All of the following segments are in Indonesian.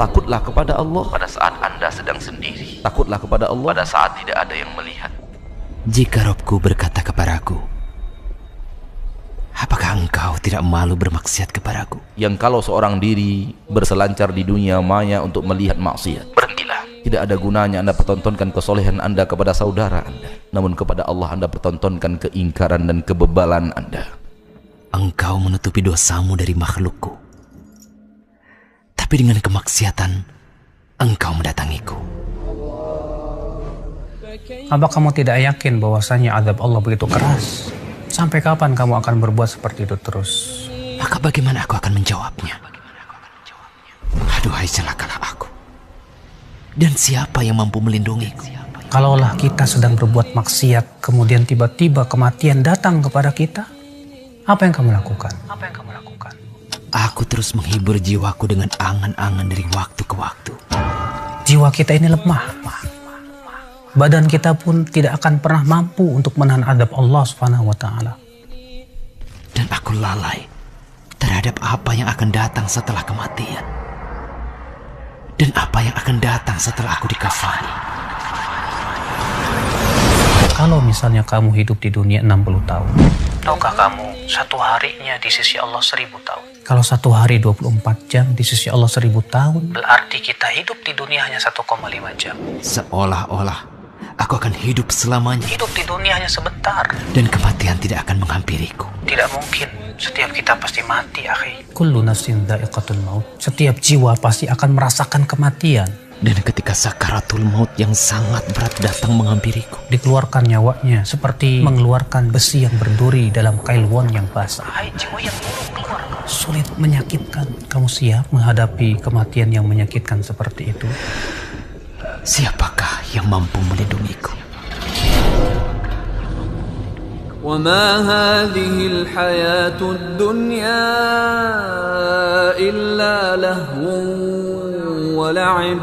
Takutlah kepada Allah pada saat Anda sedang sendiri. Takutlah kepada Allah pada saat tidak ada yang melihat. Jika Robku berkata kepadaku, Apakah engkau tidak malu bermaksiat kepadaku? Yang kalau seorang diri berselancar di dunia maya untuk melihat maksiat. Berhentilah. Tidak ada gunanya Anda pertontonkan kesolehan Anda kepada saudara Anda. Namun kepada Allah Anda pertontonkan keingkaran dan kebebalan Anda. Engkau menutupi dosamu dari makhlukku. Tapi dengan kemaksiatan, engkau mendatangiku. Apa kamu tidak yakin bahwasanya azab Allah begitu keras? Sampai kapan kamu akan berbuat seperti itu terus? Maka bagaimana aku akan menjawabnya? Aduhai celakalah aku. Dan siapa yang mampu melindungiku? Kalaulah kita sedang berbuat maksiat, kemudian tiba-tiba kematian datang kepada kita, apa yang kamu lakukan? Apa yang kamu lakukan? Aku terus menghibur jiwaku dengan angan-angan dari waktu ke waktu. Jiwa kita ini lemah. Badan kita pun tidak akan pernah mampu untuk menahan adab Allah Subhanahu wa taala. Dan aku lalai terhadap apa yang akan datang setelah kematian. Dan apa yang akan datang setelah aku dikafani. Kalau misalnya kamu hidup di dunia 60 tahun, tahukah kamu satu harinya di sisi Allah seribu tahun? Kalau satu hari 24 jam di sisi Allah seribu tahun, berarti kita hidup di dunia hanya 1,5 jam. Seolah-olah aku akan hidup selamanya. Hidup di dunia hanya sebentar. Dan kematian tidak akan menghampiriku. Tidak mungkin. Setiap kita pasti mati, akhi. Kullu nafsin dha'iqatul maut. Setiap jiwa pasti akan merasakan kematian. Dan ketika sakaratul maut yang sangat berat datang menghampiriku. Dikeluarkan nyawanya seperti mengeluarkan besi yang berduri dalam kail won yang basah. Hai jiwa yang buruk keluar. Sulit menyakitkan. Kamu siap menghadapi kematian yang menyakitkan seperti itu? Siapakah yang mampu melindungiku? وما هذه الحياة الدنيا إلا لهو ولعب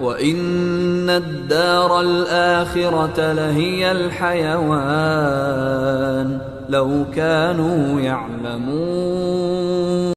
وإن الدار الآخرة لهي الحيوان لو كانوا يعلمون